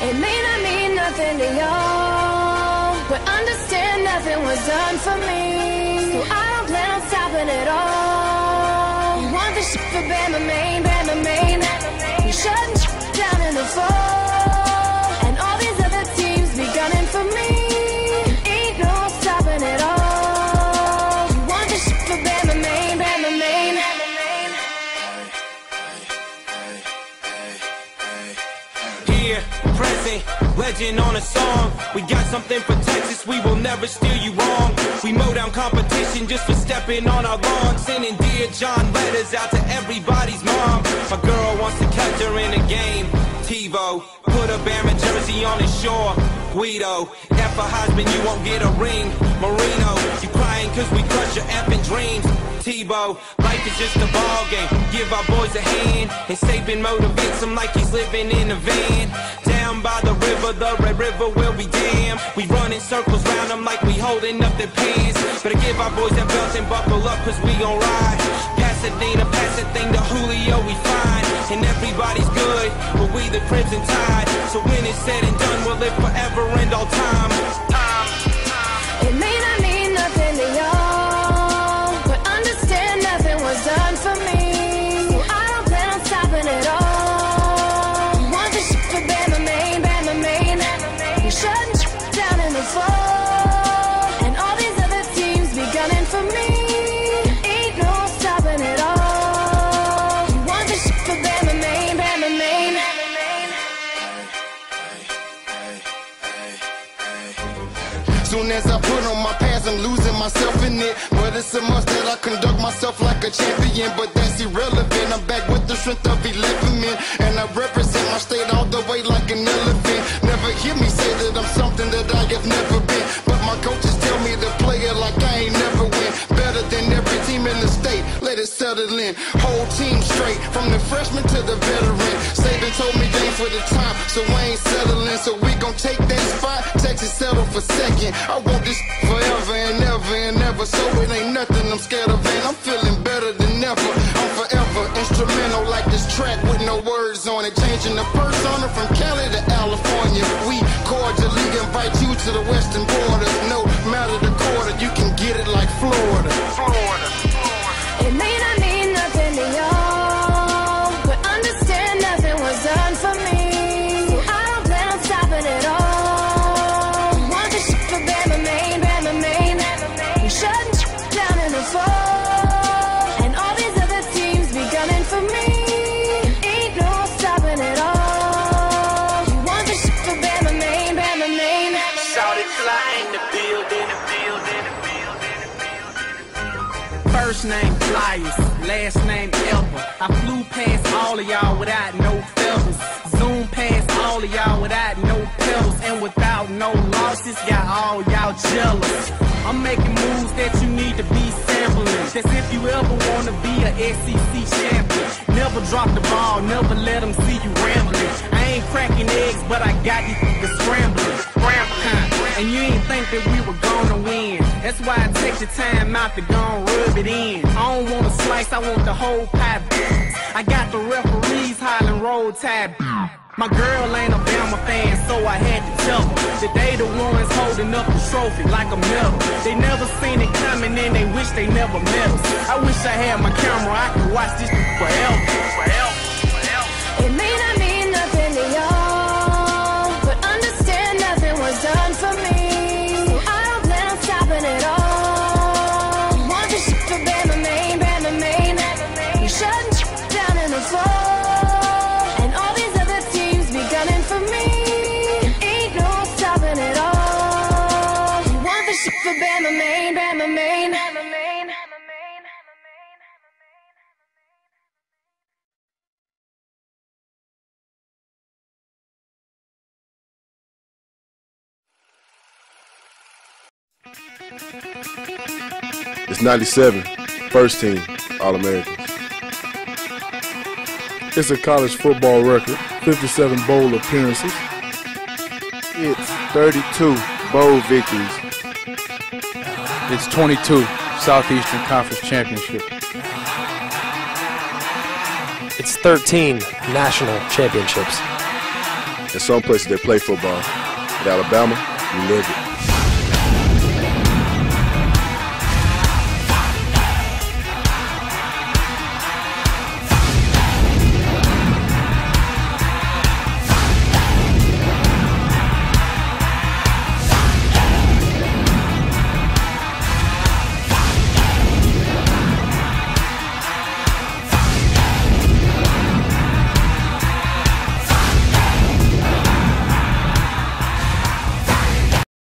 It may not mean nothing to y'all, but understand nothing was done for me. So I don't plan on stopping at all. You want the shit for Bama Main, Bama Main. You shutting Here, present, legend on a song. We got something for Texas, we will never steer you wrong. We mow down competition just for stepping on our lawn. Sending dear John letters out to everybody's mom. My girl wants to catch her in a game. TiVo, put a Bama jersey on his shore. Guido, F a husband, you won't get a ring. Marino, you crying cause we crush your effing dreams. Tebow, life is just a ball game. Give our boys a hand, and Saban motivates him like he's living in a van. Down by the river, the red river will be damned. We run in circles round them like we holding up their pants. Better give our boys that belt and buckle up, cause we gon' ride. Pasadena, pass that thing to Julio, we fine. And everybody's good, but we the crimson tide. So when it's said and done, we'll live forever and all time. I'm losing myself in it. But it's a must that I conduct myself like a champion. But that's irrelevant. I'm back with the strength of 11 men. And I represent my state all the way like an elephant. Never hear me say that I'm something that I have never been. But my coaches tell me to play it like I ain't never win. Better than every team in the state. Let it settle in. Whole team straight. From the freshman to the veteran. Saban told me game for the time. So I ain't settling. So we gon' take that spot. Texas settle for second. I want this I'm scared of. And I'm feeling better than ever. I'm forever instrumental like this track with no words on it. Changing the persona from Cali First name Flyers, last name Elba. I flew past all of y'all without no feathers. Zoom past all of y'all without no pedals and without no losses. Got all y'all jealous. I'm making moves that you need to be sampling. That's if you ever wanna be a SEC champion. Never drop the ball, never let them see you rambling. I ain't cracking eggs, but I got these niggas scrambling. Scrambling. And you ain't think that we were gonna win. That's why I take the time out to go and rub it in. I don't want a slice, I want the whole pie. I got the referees hollering roll tide. My girl ain't a Bama fan, so I had to tell her that they the ones holding up the trophy like a medal. They never seen it coming and they wish they never met us. I wish I had my camera, I could watch this. Forever. Forever. Main. Main. It's 97, first team, All Americans. It's a college football record, 57 bowl appearances. It's 32 bowl victories. It's 22 Southeastern Conference Championship. It's 13 national championships. In some places they play football. At Alabama, you live it.